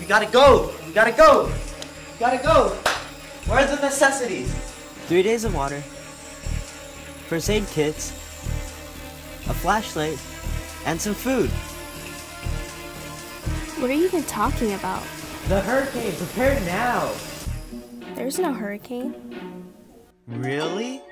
We gotta go. We gotta go. We gotta go. Where are the necessities? Three days of water, first aid kits, a flashlight, and some food. What are you even talking about? The hurricane, prepare now! There's no hurricane. Really?